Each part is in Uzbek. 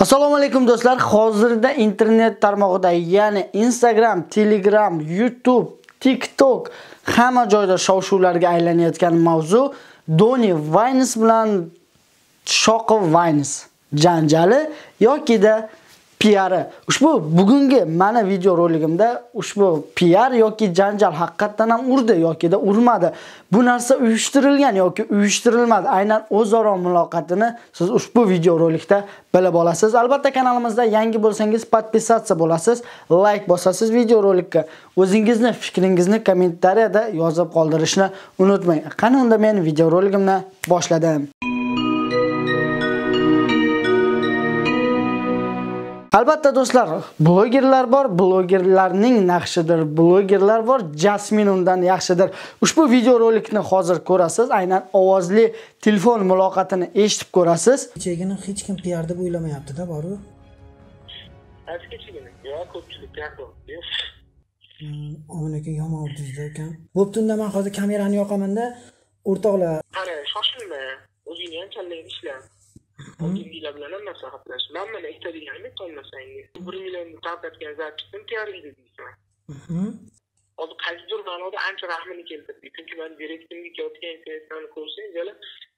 Assalomu alaykum do'stlar. Hozirda internet tarmog'ida, ya'ni Instagram, Telegram, YouTube, TikTok hamma joyda shov-shuvlarga aylanayotgan mavzu Doni Vines bilan Shoqov Vines janjali yokida PR. Ushbu bugungi mana video roligimda ushbu PR yoki janjal haqiqatan ham urdi yokida urmadi. Bu narsa uyushtirilgan yoki uyushtirilmadi. Aynan o'zaro muloqotini siz ushbu video rolikda bilib olasiz. Albatta kanalimizda yangi bo'lsangiz podpisatsiya bo'lasiz, like bosasiz video rolikka. O'zingizni fikringizni kommentariyada yozib qoldirishni unutmang. Qani unda men video roligimni boshladim. Albatta do'stlar, blogerlar bor, blogerlarning naqshidir. Blogerlar bor, Jasmin undan yaxshidir. Ushbu video rolikni hozir ko'rasiz. Aynan ovozli telefon muloqotini eshitib ko'rasiz. Kechagini hech kim PR deb o'ylamayapti-da, boru. Qaysi kechagini? Yo'q, ko'pchilik PR yo'q. Omon aka yomon urdingizda ekan. Bo'pti, unda men hozir kamerani yoqaman-da, o'rtoqlar. Qara, shoshilma. O'zingni ham ishla. O'zingizlar bilan ham maslahatlash. Men mana aytadiganim qolmasangiz. 1 millionni tarqatgan zapisdan tayyorlaydi deysan. Hozir qaysidir ma'noda ancha rahmini keltirdi. Chunki men direktimga kelayotgan imkoniyatlarni ko'rsangiz, yana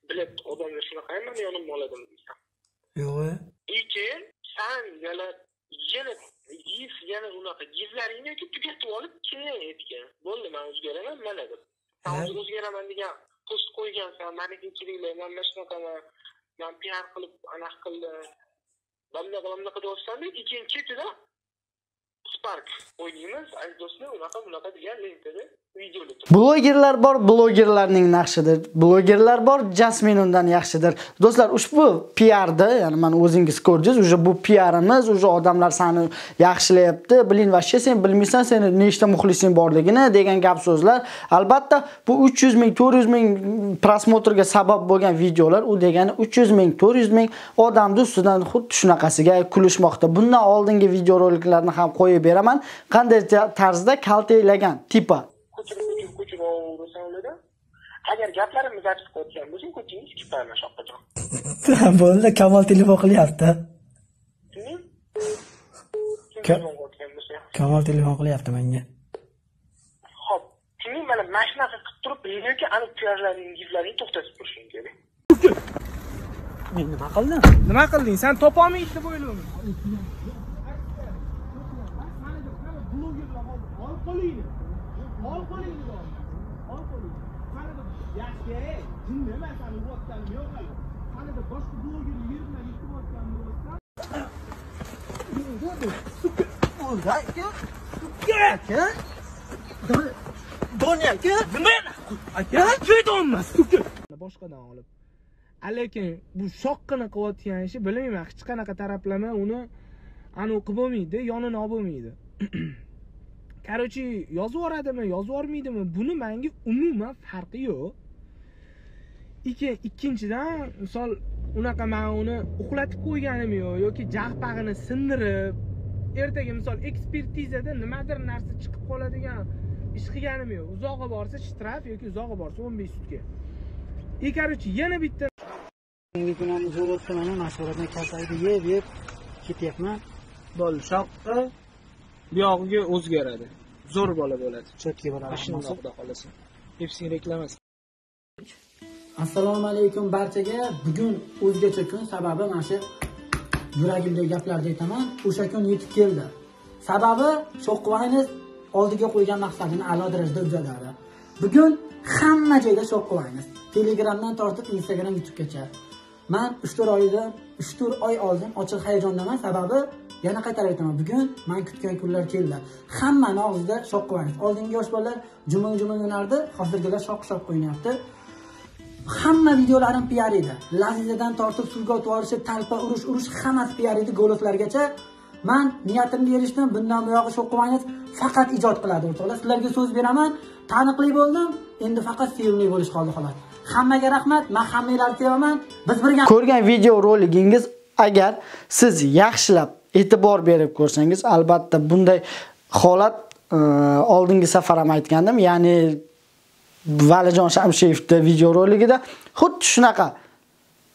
bilib odamlar shunaqa ham meni yonimga oladim deysan. Yo'q. И keyin san yana yana gif yana unaqa giflaringni tugatib olib keyin aytgan. Bo'ldi, men o'zgaraman, mana deb. Hozir o'zgaraman degan post qo'ygansan, maniki keraklar, mana shunaqaman. Man piar qilib anaqa qildi bunaqa bunaqa deyapsanda keyin chetida spark o'ynaymiz aziz do'stlar unaqa bunaqa degan lentada Blogerlar bor, blogerlarning naqshidir. Blogerlar bor, Jasmin undan yaxshidir. Do'stlar, ushbu PR-da, ya'ni mana o'zingiz ko'rdingiz, uje bu PR-imiz, odamlar sani yaxshilayapti. Bilin, vashcha sen bilmaysan, seni nechta muxlising borligini degan gap so'zlar. Albatta, bu 300 ming, 400 ming prosmotrga sabab bo'lgan videolar, u degani 300 ming, 400 ming odamni ustidan xuddi shunaqasiga kulishmoqda. Bundan oldingi videoroliklarni ham qo'yib beraman. Qanday tarzda kaltaylagan tipa ko'chirib ko'chirib ko'chirib ularda agar gaplarimizni zapis qilayotgan bo'lsang ko'chingiz chiqarma shoqqajon Bo'ldi, Kamol telefon qilyapti. Kamol telefon qilyapti menga. ho'p keyin mana mana shunaqa qilib turib lekin ani plyajlaring giflaringni to'xtatib turishing kerak? Men nima qildim? nima qilding? San topolmaydi deb o'ylayman boshqadan olib lekin bu shoqqina qilayotgan ishi bilmayman. Hech qanaqa taraflama uni anavi qilib bo'lmaydi yonini olib bo'lmaydi. короче yozib yuboradimi yozib yubormaydimi buni manga umuman farqi yo'q. Ikki- ikkinchidan misol unaqa man uni uxlatib qo'yganim yo'q yoki jag'pag'ini sindirib ertaga misol ekspertizada nimadir narsa chiqib qoladigan ish qilganim yo'q uzog'i borsa shtraf yoki uzog'i borsa 15 sutka и короче yana bitta Bugungi kunimni zo'r o'tdim, mashg'ulotni kaltaydi yeb, yeb ketyapman. bo'ldi shoqqa buyog'iga o'zgaradi zo'r bola bo'ladi boramiz. shundoq xudo xohlasa hepsini reklamas Assalomu alaykum barchaga. Bugun o'zgacha kun, sababi mana shu yuragimdagi gaplarni aytaman. O'sha kun yetib keldi. Sababi Shoqvayni oldiga qo'ygan maqsadini a'lo darajada uddaladi. Bugun hamma joyda Shoqvayni. Telegramdan tortib Instagram, YouTubegacha. Men 3-4 oydan 3-4 oy oldin ochiq hayajondaman. Sababi yana qaytarib aytaman. Bugun man kutgan kunlar keldi. Hammani og'zida Shoqvayni. Oldingi yosh bolalar jumul-jumul o'ynardi, hozirgilar shoq-shoq o'ynayapti. hamma videolarim piar edi. Lazizadan tortib suvga otib yuborishi, talpa urush, urush hammasi piar edi goloflargacha. Men niyatimni erishdim. Bundan buyog'i sho'qqimangiz faqat ijod qiladi o'rtoqlar. Sizlarga so'z beraman. Taniqli bo'ldim. Endi faqat sevimli bo'lish qoldi xolos. Hammaga rahmat. Men hammanglarni sevaman. Biz birga ko'rgan video roligingiz agar siz yaxshilab e'tibor berib ko'rsangiz albatta bunday holat e, oldingi safar ham aytgandim ya'ni Valijon Shamshiyevni video roligida xuddi shunaqa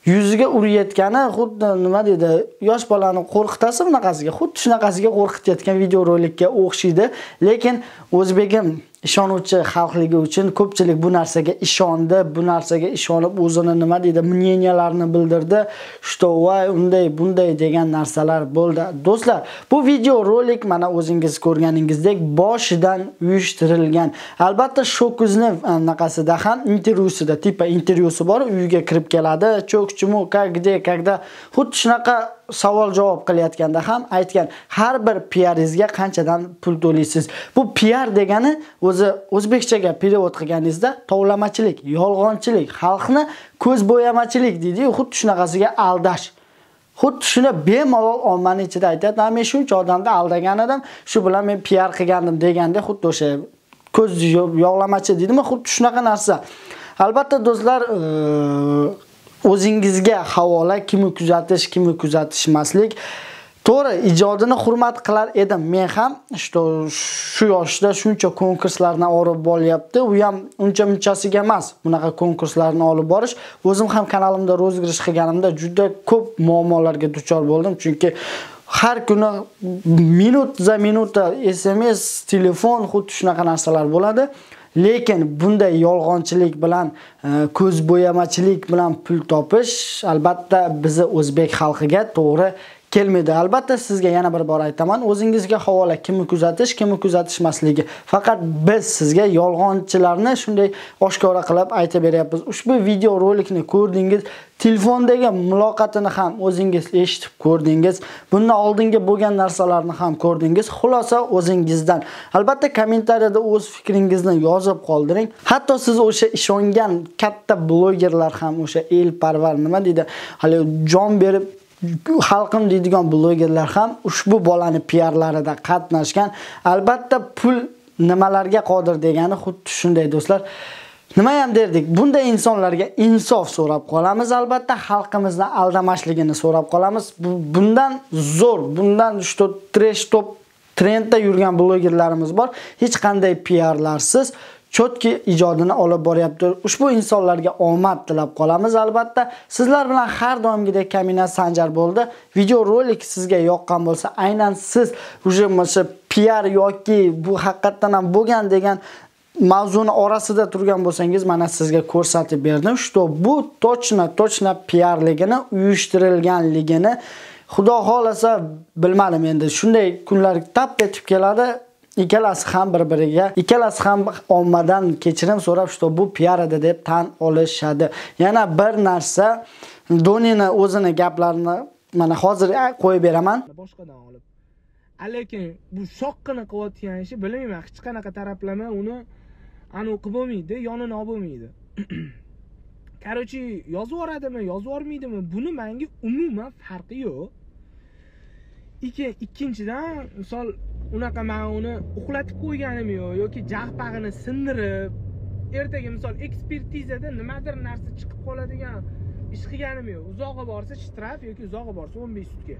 yuziga urayotgani xuddi nima deydi yosh bolani qo'rqitasi bunaqasiga xuddi shunaqasiga qo'rqitayotgan videorolikka o'xshaydi. Lekin o'zbegim ishonuvchi xalqligi uchun ko'pchilik bu narsaga ishondi bu narsaga ishonib o'zini nima deydi мненияларni bildirdi. Что voy unday bunday degan narsalar bo'ldi. Do'stlar bu video rolik mana o'zingiz ko'rganingizdek boshidan uyushtirilgan. Albatta shokuzni anaqasida e, ham intervyusida tipa intervyusi bor uyiga kirib keladi. Cho'k чему как где когда xuddi shunaqa savol javob qilayotganda ham aytgan har bir piaringizga qanchadan pul to'laysiz? Bu piar degani o'zi o'zbekchaga perevod qilganingizda tovlamachilik yolg'onchilik xalqni ko'z bo'yamachilik deydiyu xuddi shunaqasiga aldash. Xuddi shuni bemalol ommani ichida aytadi men shuncha odamni aldagan edim shu bilan men piar qilgandim deganda xuddi o'sha ko'z yog'lamachi deydimi? Xuddi shunaqa narsa. Albatta do'stlar o'zingizga havola kimni kuzatish kimni kuzatishmaslik. To'g'ri ijodini hurmat qilar edim. Men ham что shu yoshda shuncha konkurslarni olib boryapti u ham uncha munchasiga emas. Bunaqa konkurslarni olib borish. O'zim ham kanalimda rozыгрыш qilganimda juda ko'p muammolarga duchor bo'ldim. Chunki har kuni minut za minuta sms telefon xuddi shunaqa narsalar bo'ladi. Lekin bunday yolg'onchilik bilan e, ko'z bo'yamachilik bilan pul topish albatta bizni o'zbek xalqiga to'g'ri kelmaydi. Albatta sizga yana bir bor aytaman. O'zingizga havola kimni kuzatish kimni kuzatishmasligi. Faqat biz sizga yolg'onchilarni shunday oshkora qilib aytib beryapmiz. Ushbu video rolikni ko'rdingiz telefondagi muloqotini ham o'zingiz eshitib ko'rdingiz bundan oldingi bo'lgan narsalarni ham ko'rdingiz. Xulosa o'zingizdan. Albatta kommentariyada o'z fikringizni yozib qoldiring. Hatto siz o'sha ishongan katta blogerlar ham o'sha elparvar nima deydi? Hali jon berib xalqim deydigan blogerlar ham ushbu bolani piarlarida qatnashgan. Albatta pul nimalarga qodir degani xuddi shunday do'stlar. Nima ham derdik? Bunday insonlarga insof so'rab qolamiz albatta. Xalqimizni aldamasligini so'rab qolamiz. Bundan zo'r bundan что треsh top trendda yurgan blogerlarimiz bor. Hech qanday piarlarsiz chotki ijodini olib boryapti. Ushbu insonlarga omad tilab qolamiz albatta. Sizlar bilan har doimgidek Kamina Sanjar bo'ldi. Video rolik sizga yoqqan bo'lsa, aynan siz o'sha PR yoki bu haqiqatdan ham bo'lgan degan mavzuni orasida turgan bo'lsangiz, mana sizga ko'rsatib berdim. Что bu точно точно PRligini uyushtirilganligini Xudo xohlasa bilmadim endi. Shunday kunlar tap etib keladi. Ikkalasi ham bir-biriga ikkalasi ham ommadan kechirim so'rab что bu piar edi deb tan olishadi. Yana bir narsa donini o'zini gaplarini mana hozir qo'yib beraman. Boshqadan olib. Lekin bu shoqqina qilayotgan ishi bilmayman hech qanaqa taraflama uni anavi qilib bo'lmaydi yonini olib bo'lmaydi. Короче yozib yuboradimi yozib yubormaydimi buni menga umuman farqi yo'q. Ikkinchidan misol unaqa man uni uxlatib qo'yganim yo'q yoki jag'pag'ini sindirib ertaga misol ekspertizada nimadir narsa chiqib qoladigan ish qilganim yo'q. Uzog'i borsa shtraf yoki uzog'i borsa 15 sutka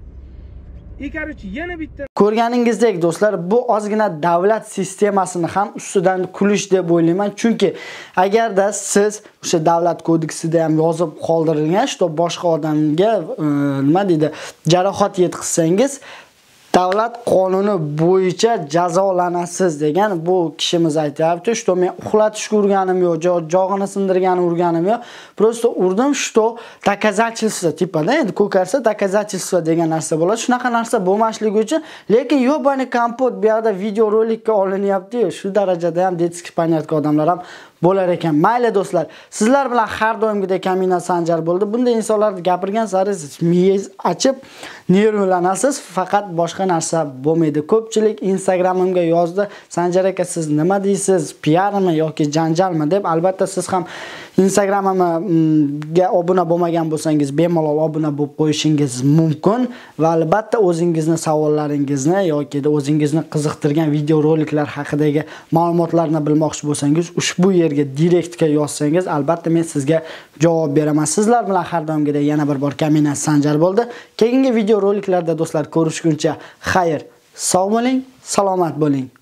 и короче yana bitta ko'rganingizdek do'stlar bu ozgina davlat sistemasini ham ustidan kulish deb o'ylayman. Chunki agarda siz o'sha davlat kodeksida ham yozib qoldirilgan что boshqa odamga e, nima deydi jarohat yetkazsangiz davlat qonuni bo'yicha jazolanasiz degan bu kishimiz aytyapti. Что men uxlatishga urganim yo'q jog'ini sindirgani urganim yo'q просто urdim что доказательство tipada endi ko'karsa доказательство degan narsa bo'ladi. Shunaqa narsa bo'lmasligi uchun lekin ёбаный kompot bu yoqda video olinyapti-yu. Shu darajada ham детский понятка odamlar ham bo'lar ekan. Mayli do'stlar, sizlar bilan har doimgidek Kamina Sanjar bo'ldi. Bunday insonlarni gapirgan sari miyangiz achib nervlanasiz, faqat boshqa narsa bo'lmaydi. Ko'pchilik Instagramimga yozdi, Sanjar aka siz nima deysiz? PRmi yoki janjalmi deb. Albatta siz ham Instagramimga obuna bo'lmagan bo'lsangiz, bemalol obuna bo'lib qo'yishingiz mumkin va albatta o'zingizni savollaringizni yoki o'zingizni qiziqtirgan videoroliklar haqidagi ma'lumotlarni bilmoqchi bo'lsangiz, ushbu yerga direktga yozsangiz, albatta men sizga javob beraman. Sizlar bilan har doimgidek yana bir bor Kamina Sanjar bo'ldi. Keyingi video roliklarda do'stlar ko'rishguncha xayr, sog' bo'ling, salomat bo'ling.